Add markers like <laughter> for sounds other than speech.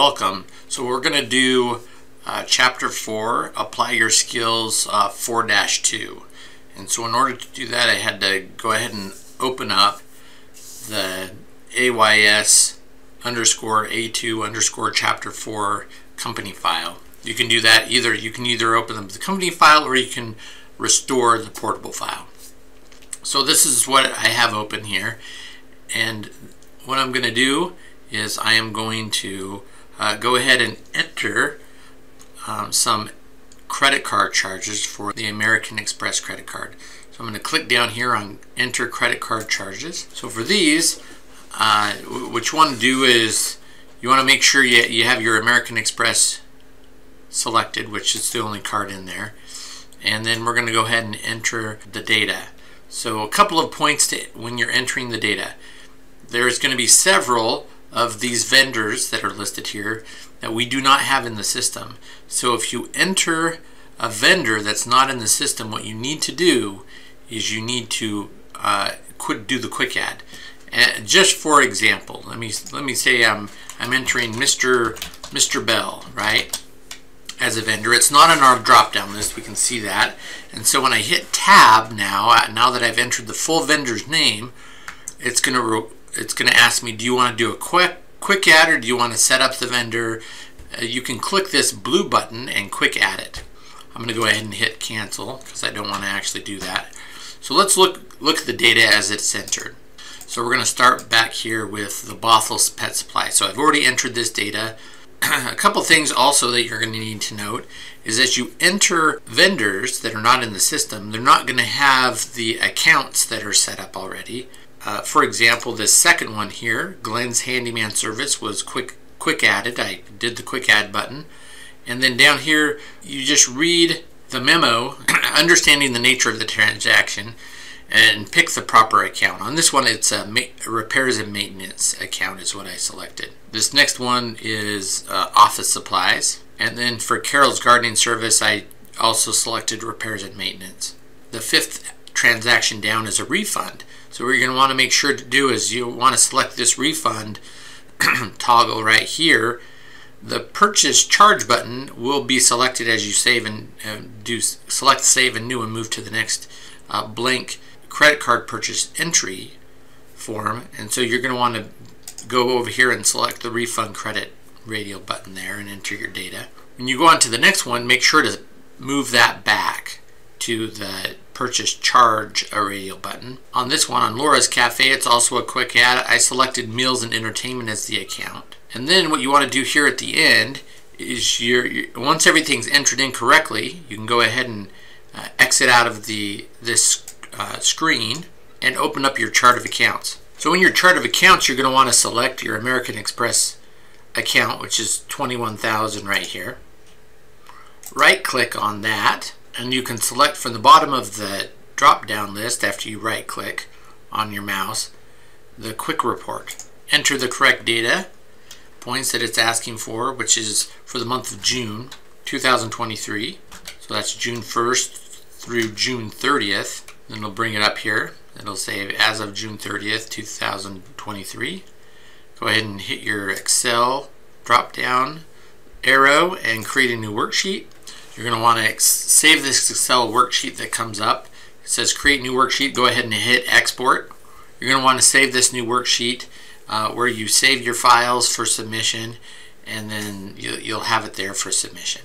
welcome. So we're going to do uh, chapter 4, apply your skills uh, 4-2. And so in order to do that I had to go ahead and open up the AYS underscore A2 underscore chapter 4 company file. You can do that either, you can either open the company file or you can restore the portable file. So this is what I have open here and what I'm going to do is I am going to uh, go ahead and enter um, some credit card charges for the American Express credit card. So I'm going to click down here on enter credit card charges. So for these, uh, what you want to do is you want to make sure you, you have your American Express selected, which is the only card in there. And then we're going to go ahead and enter the data. So a couple of points to when you're entering the data. There's going to be several of these vendors that are listed here that we do not have in the system. So if you enter a vendor that's not in the system, what you need to do is you need to uh, quit, do the quick add. And just for example, let me let me say I'm I'm entering Mr. Mr. Bell, right? As a vendor, it's not on our drop-down list. We can see that, and so when I hit Tab now, uh, now that I've entered the full vendor's name, it's going to it's going to ask me, do you want to do a quick quick add or do you want to set up the vendor? Uh, you can click this blue button and quick add it. I'm going to go ahead and hit cancel because I don't want to actually do that. So let's look look at the data as it's entered. So we're going to start back here with the Bothell's Pet Supply. So I've already entered this data. <clears throat> a couple things also that you're going to need to note is that you enter vendors that are not in the system, they're not going to have the accounts that are set up already. Uh, for example, this second one here, Glenn's Handyman Service was quick quick added. I did the quick add button. And then down here, you just read the memo, <clears throat> understanding the nature of the transaction, and pick the proper account. On this one, it's a repairs and maintenance account is what I selected. This next one is uh, office supplies. And then for Carol's Gardening Service, I also selected repairs and maintenance. The fifth transaction down as a refund. So what you're going to want to make sure to do is you want to select this refund <clears throat> toggle right here. The purchase charge button will be selected as you save and uh, do select save and new and move to the next uh, blank credit card purchase entry form. And so you're going to want to go over here and select the refund credit radial button there and enter your data. When you go on to the next one, make sure to move that back to the purchase charge a radio button. On this one, on Laura's Cafe, it's also a quick add. I selected meals and entertainment as the account. And then what you want to do here at the end is your, once everything's entered in correctly, you can go ahead and uh, exit out of the this uh, screen and open up your chart of accounts. So in your chart of accounts, you're going to want to select your American Express account, which is 21,000 right here. Right click on that and you can select from the bottom of the drop down list after you right click on your mouse the quick report. Enter the correct data points that it's asking for which is for the month of June 2023 so that's June 1st through June 30th then it'll bring it up here. It'll say as of June 30th 2023 go ahead and hit your Excel drop down arrow and create a new worksheet you're going to want to save this Excel worksheet that comes up. It says create new worksheet. Go ahead and hit export. You're going to want to save this new worksheet uh, where you save your files for submission and then you'll have it there for submission.